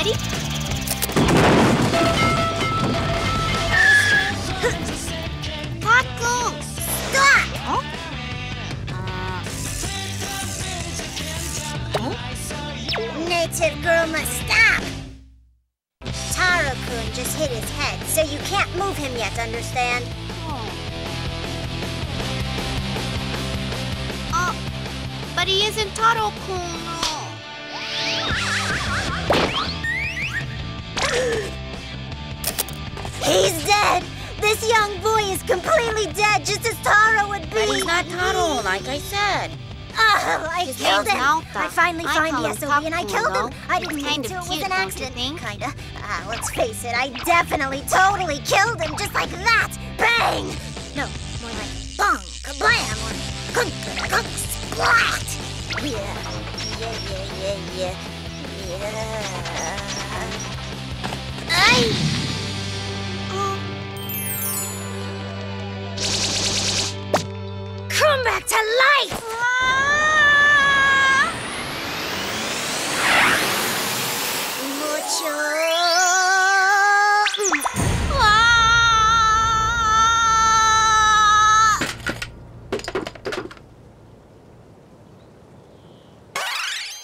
Ready? Taco, stop! Huh? Native girl must stop. Taro-kun just hit his head, so you can't move him yet, understand? Uh, but he isn't Taro-kun. He's dead! This young boy is completely dead, just as Taro would be. But he's not Taro, like I said. Oh, I His killed him. Naota. I finally I find the SOB and I killed him. though. I didn't mean to. It was an accident. Kinda. Ah, let's face it. I definitely, totally killed him, just like that. Bang! No, more like bong, kablam, or gunk, gunk, splat. Yeah, yeah, yeah, yeah, yeah, yeah. Ay! Come back to life! Mucho.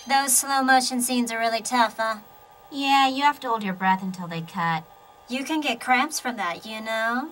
Those slow motion scenes are really tough, huh? Yeah, you have to hold your breath until they cut. You can get cramps from that, you know?